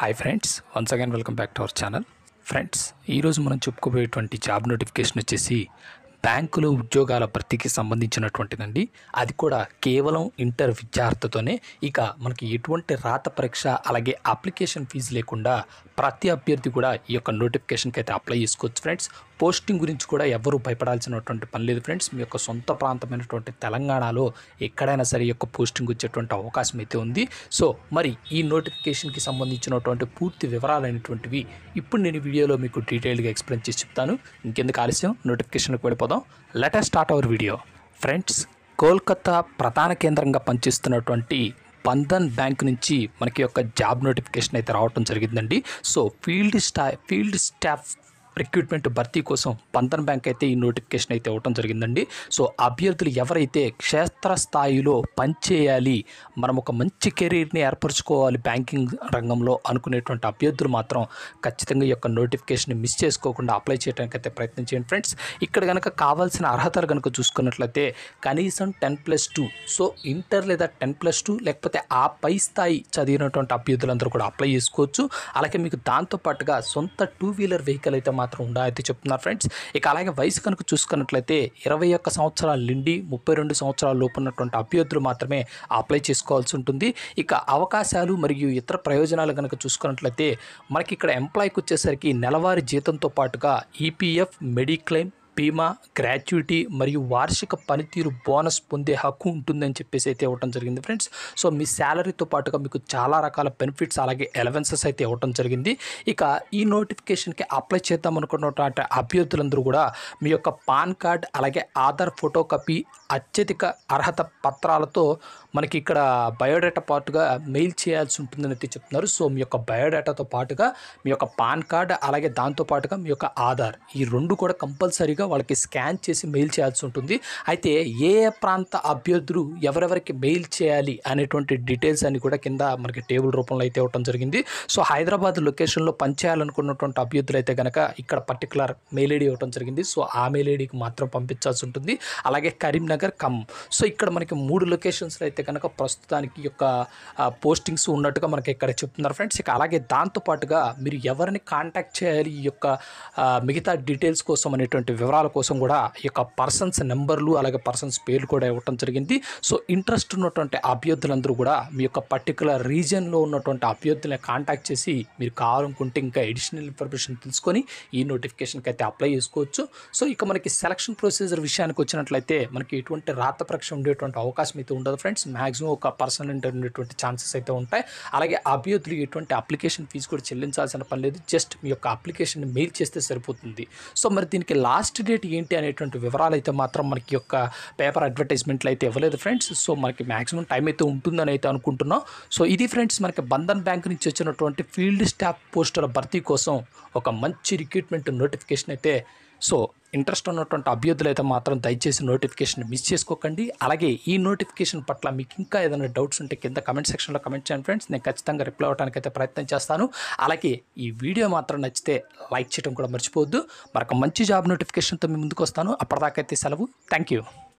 Hi friends once again welcome back to our channel friends ఈరోజు మనం చెప్పుకోబోయేటువంటి job notification వచ్చేసి బ్యాంకులో ఉద్యోగాల భర్తీకి సంబంధించినటువంటిదండి. అది కూడా కేవలం ఇంటర్ విద్యార్థితోనే. ఇక మనకి ఎటువంటి రాత పరీక్ష అలాగే అప్లికేషన్ ఫీజు లేకుండా ప్రతి అభ్యర్థి కూడా ఈ యొక్క నోటిఫికేషన్కి అయితే అప్లై చేసుకోవచ్చు ఫ్రెండ్స్ పోస్టింగ్ గురించి కూడా ఎవరు భయపడాల్సినటువంటి పని లేదు ఫ్రెండ్స్. మీ యొక్క సొంత ప్రాంతమైనటువంటి తెలంగాణలో ఎక్కడైనా సరే యొక్క పోస్టింగ్ వచ్చేటువంటి అవకాశం అయితే ఉంది. సో మరి ఈ నోటిఫికేషన్కి సంబంధించినటువంటి పూర్తి వివరాలైనటువంటివి ఇప్పుడు నేను వీడియోలో మీకు డీటెయిల్గా ఎక్స్ప్లెయిన్ చేసి చెప్తాను. ఇంకెందుకు ఆలస్యం? నోటిఫికేషన్కి వెళ్ళిపోదాం. Latest start our video friends Kolkata ప్రధాన కేంద్రంగా పనిచేస్తున్నటువంటి బంధన్ బ్యాంక్ నుంచి మనకి యొక్క జాబ్ నోటిఫికేషన్ అయితే రావటం జరిగిందండి. సో ఫీల్డ్ స్టా ఫీల్డ్ స్టాఫ్ రిక్రూట్మెంట్ భర్తీ కోసం బంధన్ బ్యాంక్ అయితే ఈ నోటిఫికేషన్ అయితే ఇవ్వటం జరిగిందండి. సో అభ్యర్థులు ఎవరైతే క్షేత్రస్థాయిలో పనిచేయాలి మనం ఒక మంచి కెరీర్ని ఏర్పరచుకోవాలి బ్యాంకింగ్ రంగంలో అనుకునేటువంటి అభ్యర్థులు మాత్రం ఖచ్చితంగా ఈ యొక్క నోటిఫికేషన్ మిస్ చేసుకోకుండా అప్లై చేయడానికి అయితే ప్రయత్నం చేయండి ఫ్రెండ్స్. ఇక్కడ కనుక కావాల్సిన అర్హతలు కనుక చూసుకున్నట్లయితే కనీసం ten plus two so inter లేదా టెన్ ప్లస్ టూ లేకపోతే ఆ పై స్థాయి చదివినటువంటి అభ్యర్థులందరూ కూడా అప్లై చేసుకోవచ్చు. అలాగే మీకు దాంతోపాటుగా సొంత టూ వీలర్ వెహికల్ అయితే మాత్రం అయితే చెప్తున్నారు ఫ్రెండ్స్. ఇక అలాగే వయసు కనుక చూసుకున్నట్లయితే ఇరవై ఒక్క సంవత్సరాల నుండి ముప్పై రెండు సంవత్సరాల లోపు ఉన్నటువంటి అభ్యర్థులు మాత్రమే అప్లై చేసుకోవాల్సి ఉంటుంది. ఇక అవకాశాలు మరియు ఇతర ప్రయోజనాలు కనుక చూసుకున్నట్లయితే మనకి ఇక్కడ ఎంప్లాయ్కి వచ్చేసరికి నెలవారీ జీతంతో పాటుగా ఈపీఎఫ్ మెడిక్లెయిమ్ బీమా గ్రాట్యుటీ మరియు వార్షిక పనితీరు బోనస్ పొందే హక్కు ఉంటుందని చెప్పేసి అయితే ఇవ్వటం జరిగింది ఫ్రెండ్స్. సో మీ శాలరీతో పాటుగా మీకు చాలా రకాల బెనిఫిట్స్ అలాగే ఎలవెన్సెస్ అయితే ఇవ్వటం జరిగింది. ఇక ఈ నోటిఫికేషన్కి అప్లై చేద్దాం అనుకున్నటువంటి అభ్యర్థులందరూ కూడా మీ యొక్క పాన్ కార్డ్ అలాగే ఆధార్ ఫోటో కాపీ అత్యధిక అర్హత పత్రాలతో మనకి ఇక్కడ బయోడేటా పాటుగా మెయిల్ చేయాల్సి ఉంటుందని అయితే చెప్తున్నారు. సో మీ యొక్క బయోడేటాతో పాటుగా మీ యొక్క పాన్ కార్డ్ అలాగే దాంతో పాటుగా మీ యొక్క ఆధార్ ఈ రెండు కూడా కంపల్సరీగా వాళ్ళకి స్కాన్ చేసి మెయిల్ చేయాల్సి ఉంటుంది. అయితే ఏ ప్రాంత అభ్యర్థులు ఎవరెవరికి మెయిల్ చేయాలి అనేటువంటి డీటెయిల్స్ అని కూడా కింద మనకి టేబుల్ రూపంలో అయితే ఇవ్వడం జరిగింది. సో హైదరాబాద్ లొకేషన్లో పనిచేయాలనుకున్నటువంటి అభ్యర్థులు అయితే కనుక ఇక్కడ పర్టికులర్ మెయిల్ ఐడి ఇవ్వడం జరిగింది. సో ఆ మెయిల్ ఐడికి మాత్రం పంపించాల్సి ఉంటుంది. అలాగే కరీంనగర్ ఖమ్మం. సో ఇక్కడ మనకి మూడు లొకేషన్స్లో అయితే కనుక ప్రస్తుతానికి యొక్క పోస్టింగ్స్ ఉన్నట్టుగా మనకి ఇక్కడ చెప్తున్నారు ఫ్రెండ్స్. ఇక అలాగే దాంతోపాటుగా మీరు ఎవరిని కాంటాక్ట్ చేయాలి ఈ యొక్క మిగతా డీటెయిల్స్ కోసం అనేటువంటి వివరాలు కోసం కూడా ఈ యొక్క పర్సన్స్ నెంబర్లు అలాగే పర్సన్స్ పేర్లు కూడా ఇవ్వటం జరిగింది. సో ఇంట్రెస్ట్ ఉన్నటువంటి అభ్యర్థులందరూ కూడా మీ యొక్క పర్టికులర్ రీజియన్లో ఉన్నటువంటి అభ్యర్థులని కాంటాక్ట్ చేసి మీరు కావాలనుకుంటే ఇంకా ఎడిషనల్ ఇన్ఫర్మేషన్ తెలుసుకొని ఈ నోటిఫికేషన్కి అయితే అప్లై చేసుకోవచ్చు. సో ఇక మనకి సెలక్షన్ ప్రొసీజర్ విషయానికి వచ్చినట్లయితే మనకి ఎటువంటి రాత పరీక్ష ఉండేటువంటి అవకాశం అయితే ఉండదు ఫ్రెండ్స్ మ్యాక్సిమం ఒక పర్సన్ ఉండేటువంటి ఛాన్సెస్ అయితే ఉంటాయి. అలాగే అభ్యర్థులు ఎటువంటి అప్లికేషన్ ఫీజు కూడా చెల్లించాల్సిన పని లేదు. జస్ట్ మీ యొక్క అప్లికేషన్ మెయిల్ చేస్తే సరిపోతుంది. సో మరి దీనికి లాస్ట్ డేట్ ఏంటి అనేటువంటి వివరాలు అయితే మాత్రం మనకి యొక్క పేపర్ అడ్వర్టైజ్మెంట్లు అయితే ఇవ్వలేదు ఫ్రెండ్స్. సో మనకి మ్యాక్సిమం టైం అయితే ఉంటుందని అయితే అనుకుంటున్నాం. సో ఇది ఫ్రెండ్స్ మనకి బంధన్ బ్యాంక్ నుంచి వచ్చినటువంటి ఫీల్డ్ స్టాఫ్ పోస్టుల భర్తీ కోసం ఒక మంచి రిక్రూట్మెంట్ నోటిఫికేషన్ అయితే సో ఇంట్రెస్ట్ ఉన్నటువంటి అభ్యర్థులు అయితే మాత్రం దయచేసి నోటిఫికేషన్ మిస్ చేసుకోకండి. అలాగే ఈ నోటిఫికేషన్ పట్ల మీకు ఇంకా ఏదైనా డౌట్స్ ఉంటే కింద కమెంట్ సెక్షన్లో కమెంట్ చేయండి ఫ్రెండ్స్. నేను ఖచ్చితంగా రిప్లై అవ్వడానికి అయితే ప్రయత్నం చేస్తాను. అలాగే ఈ వీడియో మాత్రం నచ్చితే లైక్ చేయడం కూడా మర్చిపోవద్దు. మరొక మంచి జాబ్ నోటిఫికేషన్తో మీ ముందుకు వస్తాను. అప్పటిదాకైతే సెలవు. Thank you